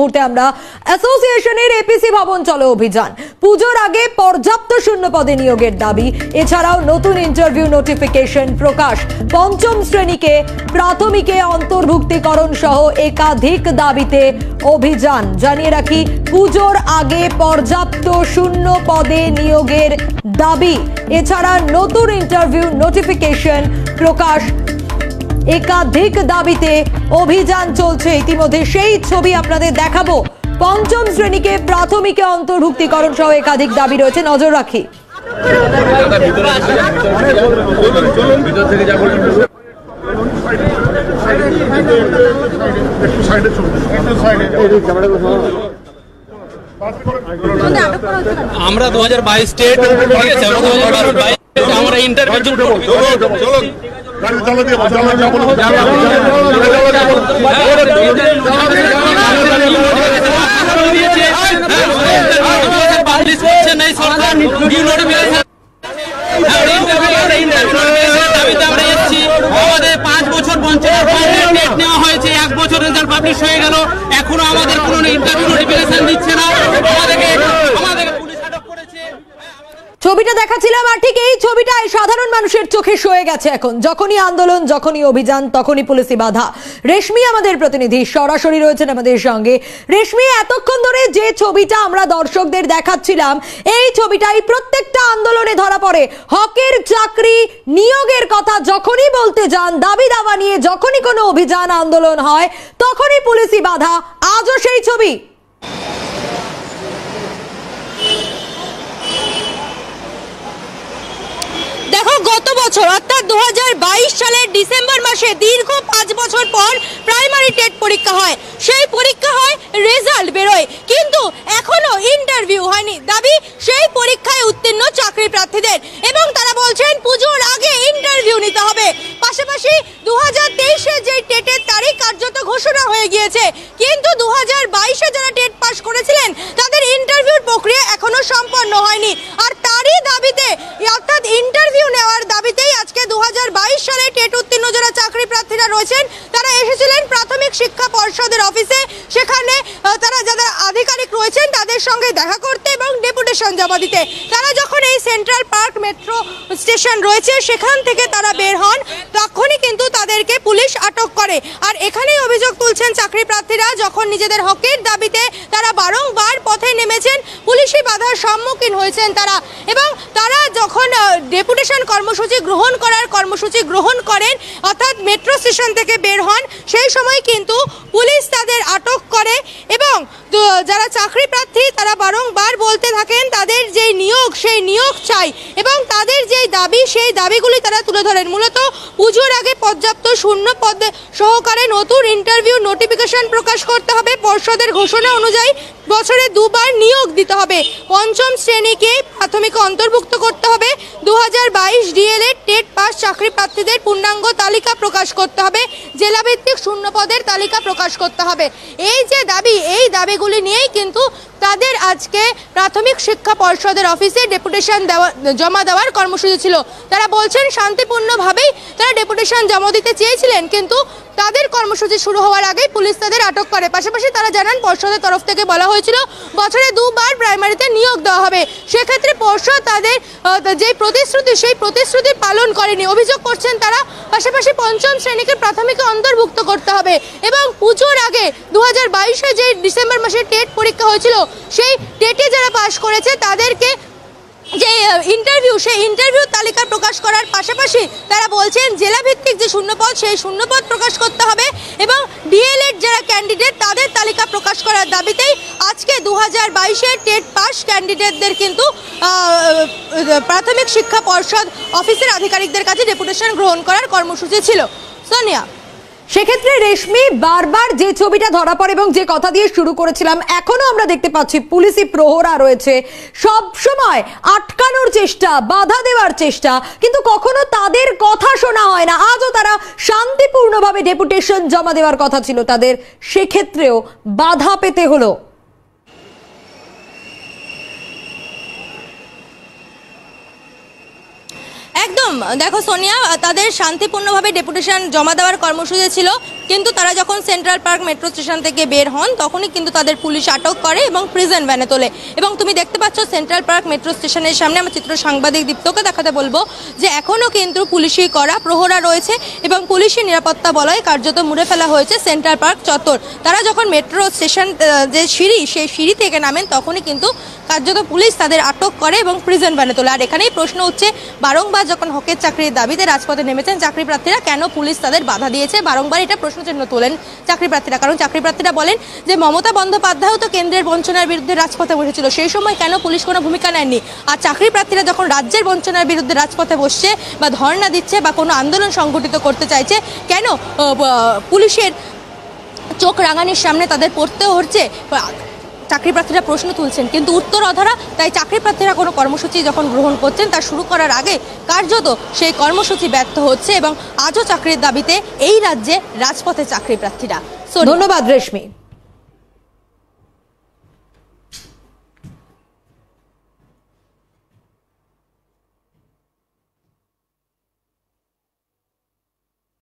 মুহূর্তে আমরা অ্যাসোসিয়েশনের এপিসি ভবন চলো অভিযান। পুজোর আগে পর্যাপ্ত শূন্য পদে নিয়োগের দাবি। এছাড়াও নতুন ইন্টারভিউ নোটিফিকেশন প্রকাশ। পঞ্চম শ্রেণীকে প্রাথমিকে অন্তর্ভুক্তিকরণ সহ একাধিক দাবিতে অভিযান। জানিয়ে রাখি, পুজোর আগে পর্যাপ্ত শূন্য পদে নিয়োগের দাবি। এছাড়া নতুন ইন্টারভিউ নোটিফিকেশন প্রকাশ একাধিক দাবিতে অভিযান চলছে। ইতিমধ্যে সেই ছবি আপনাদের দেখাবো। পঞ্চম শ্রেণীকে প্রাথমিকে অন্তর্ভুক্তিকরণ সহ একাধিক দাবি রয়েছে। নজর রাখি। আমরা দু হাজার বাইশ স্টেট আমরা ইন্টারভিউ গাড়ি চালা দিয়ে চালা যা বলুন পাবলিশ করছে নাই সরকার নিউ নোটিফিকেশন দাবিতে আমরা এসেছি আমাদের পাঁচ বছর পঞ্চায়েত নেওয়া হয়েছে এক বছর রেজাল্ট পাবলিশ হয়ে গেল এখনও আমাদের কোনো ইন্টারভিউ নোটিফিকেশন দিচ্ছে না আমাদেরকে আমাদেরকে পুলিশ আটক করেছে ছবিটা দেখাচ্ছিলাম আর ঠিক এই ছবিটাই সাধারণ মানুষের চোখে সয়ে গেছে এখন। যখনই আন্দোলন, যখনই অভিযান, তখনই পুলিশি বাধা। রেশমি আমাদের প্রতিনিধি, সরাসরি রয়েছেন আমাদের সঙ্গে। রেশমি, এতক্ষণ ধরে যে ছবিটা আমরা দর্শকদের দেখাচ্ছিলাম, এই ছবিটাই প্রত্যেকটা আন্দোলনে ধরা পড়ে। হকের চাকরি নিয়োগের কথা যখনই বলতে যান, দাবি দাবা নিয়ে যখনই কোনো অভিযান, আন্দোলন হয়, তখনই পুলিশি বাধা। আজও সেই ছবি। দেখো গত বছর, অর্থাৎ দু সালের ডিসেম্বর মাসে দীর্ঘ পাঁচ বছর পর প্রাইমারি টেট পরীক্ষা হয়। সেই পরীক্ষা হয়, রেজাল্ট বেরোয়। কিন্তু এখনও ইন্টারভিউ হয়নি। দাবি, সেই পরীক্ষায় উত্তীর্ণ চাকরি প্রার্থীদের। এবং তারা বলছেন, পুজোর আগে ইন্টারভিউ নিতে হবে। পাশাপাশি দু হাজার তেইশে যে টেটের তারিখ কার্যত ঘোষণা হয়ে গিয়েছে, কিন্তু দু হাজার যারা টেট পাস করেছিলেন তাদের ইন্টারভিউর প্রক্রিয়া এখনও সম্পন্ন হয়নি আর তারই দাবিতে অর্থাৎ ইন্টারভিউ নেওয়ার দাবিতেই আজকে দু সালে টেট উত্তীর্ণ যারা চাকরি প্রার্থীরা রয়েছেন তারা এসেছিলেন প্রাথমিক শিক্ষা পর্ষদের অফিসে সেখানে আহ, তারা যারা আধিকারিক রয়েছেন তাদের সঙ্গে দেখা করতে এবং ডেপুটেশন জমা দিতে। তারা যখন এই সেন্ট্রাল পার্ক মেট্রো স্টেশন রয়েছে, সেখান থেকে তারা বের হন। তখনই কিন্তু তাদেরকে পুলিশ আটক করে। আর এখানেই অভিযোগ তুলছেন চাকরি প্রার্থীরা, যখন নিজেদের হকের দাবিতে তারা বারংবার পথে নেমেছেন, পুলিশি বাধার সম্মুখীন হয়েছেন তারা। এবং তারা যখন ডেপুটেশন কর্মসূচি গ্রহণ করার কর্মসূচি গ্রহণ করেন, অর্থাৎ মেট্রো স্টেশন থেকে বের হন, সেই সময় কিন্তু পুলিশ তাদের আটক করে। এবং যারা চাকরি প্রার্থী, তারা বারংবার বলতে থাকেন তাদের যে নিয়োগ, সেই নিয়োগ চাই। এবং তাদের যে দাবি, সেই দাবিগুলি তারা তুলে ধরেন। মূলত পুজোর আগে পর্যাপ্ত শূন্য পদ সহকারে নতুন ইন্টারভিউ নোটিফিকেশন প্রকাশ করতে হবে। পর্ষদের ঘোষণা অনুযায়ী বছরে দুবার নিয়োগ দিতে হবে। পঞ্চম শ্রেণীকে প্রাথমিক অন্তর্ভুক্ত করতে হবে। দু হাজার বাইশ ডিএলএড টেট পাস চাকরি প্রার্থীদের পূর্ণাঙ্গ তালিকা প্রকাশ করতে হবে। জেলাভিত্তিক শূন্য পদের তালিকা প্রকাশ করতে হবে। এই যে দাবি, এই দাবিগুলি নিয়েই কিন্তু তাদের আজকে প্রাথমিক শিক্ষা পর্ষদের অফিসে ডেপুটেশন দেওয়া, জমা দেওয়ার কর্মসূচি ছিল। তারা বলছেন, শান্তিপূর্ণভাবেই তারা ডেপুটেশন জমা দিতে চেয়েছিলেন, কিন্তু তাদের কর্মসূচি শুরু হওয়ার আগেই পুলিশ তাদের আটক করে। পাশাপাশি তারা জানান, পর্ষদের তরফ থেকে বলা হয়েছিল, বছরে দুবার প্রাইমারিতে নিয়োগ দেওয়া হবে। সেক্ষেত্রে পর্ষদ তাদের যে প্রতিশ্রুতি, সেই প্রতিশ্রুতি পালন করেনি। অভিযোগ করছেন তারা পাশাপাশি পঞ্চম শ্রেণীকে প্রাথমিকে অন্তর্ভুক্ত করতে হবে এবং পুজোর আগে দু হাজার বাইশে যে ডিসেম্বর মাসে টেট পরীক্ষা হয়েছিল, সেই টেটে যারা পাশ করেছে, তাদেরকে যে ইন্টারভিউ সেই ইন্টারভিউ তালিকা প্রকাশ করার পাশাপাশি তারা বলছেন, জেলাভিত্তিক যে শূন্যপদ, সেই শূন্যপদ প্রকাশ করতে হবে এবং ডিএলএড যারা ক্যান্ডিডেট তাদের তালিকা প্রকাশ করার দাবিতেই দু হাজার বাইশের টেট পাস ক্যান্ডিডেটদের কিন্তু প্রাথমিক শিক্ষা পর্ষদ অফিসের আধিকারিকদের কাছে ডেপুটেশন গ্রহণ করার কর্মসূচি ছিল। সোনিয়া? সেক্ষেত্রে রেশমি বারবার যে ছবিটা ধরা পড়ে এবং যে কথা দিয়ে শুরু করেছিলাম, এখনও আমরা দেখতে পাচ্ছি পুলিশি প্রহরা রয়েছে। সব সময় আটকানোর চেষ্টা, বাধা দেওয়ার চেষ্টা, কিন্তু কখনো তাদের কথা শোনা হয় না। আজও তারা শান্তিপূর্ণভাবে ডেপুটেশন জমা দেওয়ার কথা ছিল তাদের। সেক্ষেত্রেও বাধা পেতে হলো। একদম দেখো সোনিয়া তাদের শান্তিপূর্ণভাবে ডেপুটেশন জমা দেওয়ার কর্মসূচি ছিল। কিন্তু তারা যখন সেন্ট্রাল পার্ক মেট্রো স্টেশন থেকে বের হন, তখনই কিন্তু তাদের পুলিশ আটক করে এবং প্রিজন ভ্যানে তোলে। এবং তুমি দেখতে পাচ্ছ সেন্ট্রাল পার্ক মেট্রো স্টেশনের সামনে আমার চিত্র সাংবাদিক দীপ্তকে দেখাতে বলব যে এখনও কিন্তু পুলিশি করা, প্রহরা রয়েছে এবং পুলিশি নিরাপত্তা বলয় কার্যত মুড়ে ফেলা হয়েছে সেন্ট্রাল পার্ক চত্বর। তারা যখন মেট্রো স্টেশন যে সিঁড়ি, সেই সিঁড়ি থেকে নামেন, তখনই কিন্তু কার্যত পুলিশ তাদের আটক করে এবং প্রিজন ভ্যানে তোলে। আর এখানেই প্রশ্ন উঠছে, বারংবার যখন হকের চাকরির দাবিতে রাজপথে নেমেছেন চাকরি প্রার্থীরা কেন পুলিশ তাদের বাধা দিয়েছে? বারংবার এটা প্রশ্নচিহ্ন তোলেন চাকরি প্রার্থীরা কারণ চাকরি প্রার্থীরা বলেন যে মমতা বন্দ্যোপাধ্যায়ও তো কেন্দ্রের বঞ্চনার বিরুদ্ধে রাজপথে বসেছিল। সেই সময় কেন পুলিশ কোনো ভূমিকা নেয়নি আর চাকরি প্রার্থীরা যখন রাজ্যের বঞ্চনার বিরুদ্ধে রাজপথে বসছে বা ধর্ণা দিচ্ছে বা কোনো আন্দোলন সংগঠিত করতে চাইছে, কেন পুলিশের চোখ রাঙানির সামনে তাদের পড়তেও হচ্ছে? চাকরি প্রার্থীরা প্রশ্ন তুলছেন। কিন্তু উত্তর অধারা তাই চাকরি প্রার্থীরা কোনো কর্মসূচি যখন গ্রহণ করছেন, তা শুরু করার আগে কার্যত সেই কর্মসূচি ব্যর্থ হচ্ছে এবং আজও চাকরির দাবিতে এই রাজ্যে রাজপথে চাকরি প্রার্থীরা। ধন্যবাদ, রেশমি।